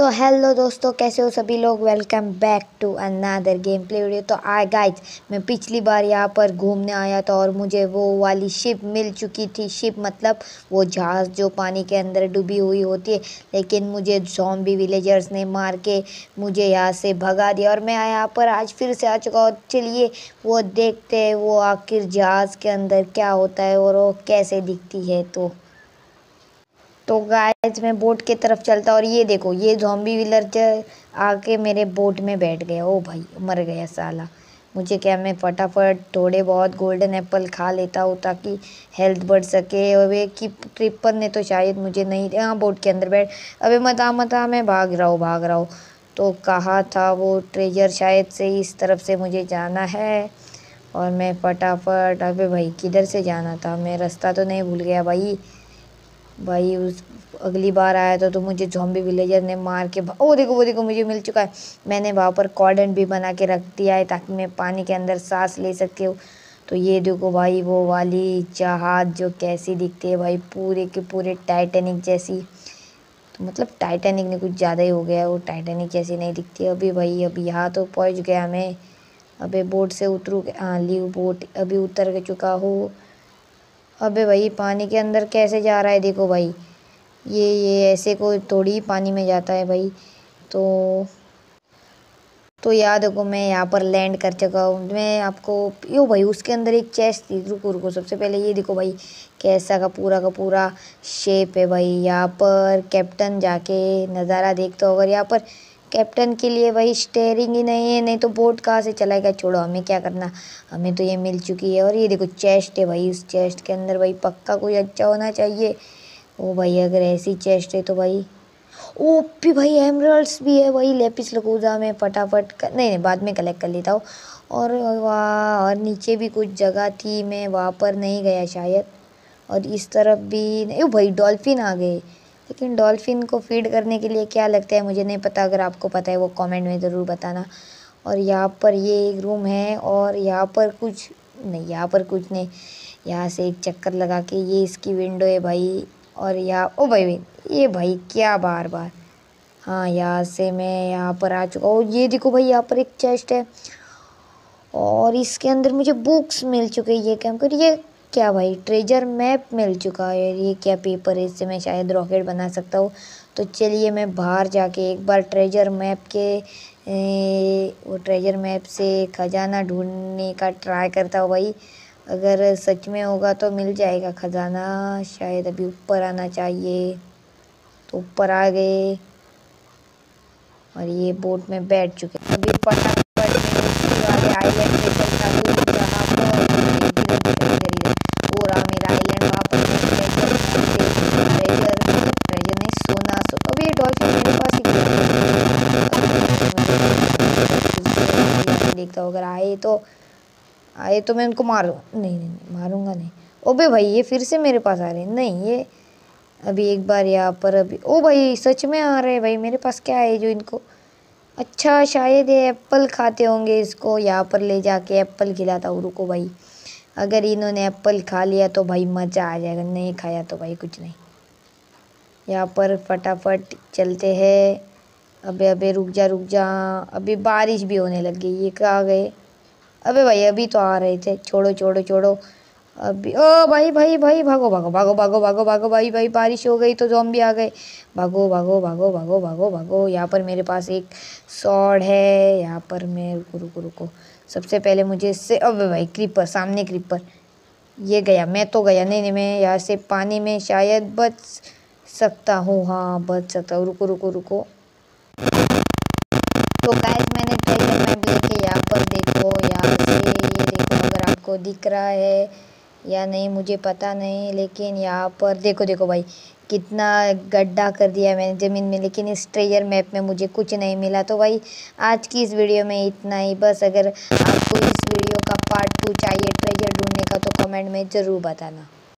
तो हेलो दोस्तों, कैसे हो सभी लोग? Welcome back to another gameplay video तो आए गाइज़ मैं पिछली बार यहाँ पर घूमने आया था और मुझे वो वाली शिप मिल चुकी थी। शिप मतलब वो जहाज़ जो पानी के अंदर डूबी हुई होती है, लेकिन मुझे जॉम्बी विलेजर्स ने मार के मुझे यहाँ से भगा दिया और मैं यहाँ पर आज फिर से आ चुका हूँ। चलिए, वो देखते हैं वो आखिर जहाज़ के अंदर क्या होता है और वो कैसे दिखती है। तो तो गाइस मैं बोट की तरफ़ चलता और ये देखो, ये जॉम्बी विलर आके मेरे बोट में बैठ गया। ओ भाई, मर गया साला। मुझे क्या मैं फटाफट थोड़े बहुत गोल्डन एप्पल खा लेता हूँ ताकि हेल्थ बढ़ सके। एक की क्रिपर ने तो शायद मुझे नहीं हाँ बोट के अंदर बैठ। अबे, मत मत मैं भाग रहा हूँ, भाग रहा हूँ। तो कहा था वो ट्रेजर शायद से इस तरफ़ से मुझे जाना है। और मैं फटाफट, अबे भाई, किधर से जाना था? मैं रास्ता तो नहीं भूल गया भाई। भाई, उस अगली बार आया था तो मुझे जॉम्बी विलेजर ने मार के ओ देखो, वो देखो, मुझे मिल चुका है। मैंने वहाँ पर कॉर्डन भी बना के रख दिया है ताकि मैं पानी के अंदर सांस ले सके। तो ये देखो भाई, वो वाली जहाज़ जो कैसी दिखती है भाई, पूरे के पूरे टाइटेनिक जैसी। तो मतलब टाइटेनिक ने कुछ ज़्यादा ही हो गया, वो टाइटेनिक जैसी नहीं दिखती। अभी भाई, अभी यहाँ तो पहुँच गया मैं। अभी बोट से उतरू हाँ लीव बोट अभी उतर चुका हूँ। अबे भाई, पानी के अंदर कैसे जा रहा है? देखो भाई, ये ये ऐसे को थोड़ी पानी में जाता है भाई। तो तो याद देखो मैं यहाँ पर लैंड कर चुका हूँ। मैं आपको, यो भाई, उसके अंदर एक चेस्ट थी रुको रुको, सबसे पहले ये देखो भाई, कैसा का पूरा का पूरा शेप है भाई। यहाँ पर कैप्टन जाके नज़ारा देखते हो अगर यहाँ पर कैप्टन के लिए भाई स्टेयरिंग ही नहीं है, नहीं तो बोट कहाँ से चलाएगा? छोड़ो, हमें क्या करना? हमें तो ये मिल चुकी है और ये देखो चेस्ट है भाई, उस चेस्ट के अंदर भाई पक्का कोई अच्छा होना चाहिए। ओ भाई, अगर ऐसी चेस्ट है तो भाई। ओ भी भाई एमरल्ड्स भी है वही लेपिस लकूजा में फटाफट कर नहीं नहीं, बाद में कलेक्ट कर लेता हूँ। और वाह, और नीचे भी कुछ जगह थी, मैं वहाँ पर नहीं गया शायद। और इस तरफ़ भी नहीं भाई डॉल्फिन आ गए। लेकिन डॉल्फिन को फ़ीड करने के लिए क्या लगता है, मुझे नहीं पता। अगर आपको पता है, वो कमेंट में ज़रूर बताना। और यहाँ पर ये एक रूम है और यहाँ पर कुछ, नहीं, यहाँ पर कुछ नहीं। यहाँ से एक चक्कर लगा के ये इसकी विंडो है भाई और यहाँ, ओ भाई भाई ये भाई क्या बार बार। हाँ यहाँ से मैं यहाँ पर आ चुका हूँ। ये देखो भाई, यहाँ पर एक चेस्ट है और इसके अंदर मुझे बुक्स मिल चुके ये कैम कर ये क्या भाई? ट्रेजर मैप मिल चुका है ये क्या पेपर है? इससे मैं शायद रॉकेट बना सकता हूँ। तो चलिए मैं बाहर जाके एक बार ट्रेजर मैप के वो ट्रेजर मैप से ख़जाना ढूँढने का ट्राई करता हूँ भाई। अगर सच में होगा तो मिल जाएगा ख़जाना। शायद अभी ऊपर आना चाहिए। तो ऊपर आ गए। और ये बोट में बैठ चुके अभी फटाफट आइलैंड पे चलता हूँ देखता हूँ अगर आए तो आए तो मैं उनको मारूँ, नहीं नहीं नहीं, मारूँगा नहीं। ओबे भाई, ये फिर से मेरे पास आ रहे हैं। नहीं, ये अभी एक बार यहाँ पर अभी, ओ भाई, सच में आ रहे हैं भाई, मेरे पास क्या है जो इनको? अच्छा शायद ये एप्पल खाते होंगे इसको, यहाँ पर ले जाके एप्पल खिलाता हूँ, रुको भाई। अगर इन्होंने एप्पल खा लिया तो भाई मज़ा आ जाएगा, नहीं खाया तो भाई कुछ नहीं। यहाँ पर फटाफट चलते हैं। अबे अबे, रुक जा रुक जा। अभी बारिश भी होने लग गई, ये कहा गए? अबे भाई, अभी तो आ रहे थे। छोड़ो छोड़ो छोड़ो। अभी ओ भाई भाई भाई, भागो भागो भागो भागो भागो भागो, भाई भाई, बारिश हो गई तो जोम भी आ गए। भागो भागो भागो भागो भागो भागो। यहाँ पर मेरे पास एक सॉड है। यहाँ पर मैं रुको रुको रुको। सबसे पहले मुझे इससे अबे भाई क्रीपर सामने क्रीपर ये गया। मैं तो गया। नहीं नहीं, मैं यहाँ से पानी में शायद बच सकता हूँ। हाँ बच सकता हूँ। रुको रुको रुको। तो गाइस मैंने ट्रेलर में लेके यहाँ पर देखो यहाँ से ये देखो अगर आपको दिख रहा है या नहीं, मुझे पता नहीं, लेकिन यहाँ पर देखो देखो भाई, कितना गड्ढा कर दिया मैंने ज़मीन में, लेकिन इस ट्रेजर मैप में मुझे कुछ नहीं मिला। तो भाई, आज की इस वीडियो में इतना ही। बस अगर आपको इस वीडियो का पार्ट टू चाहिए ट्रेजर ढूँढने का तो कमेंट में ज़रूर बताना।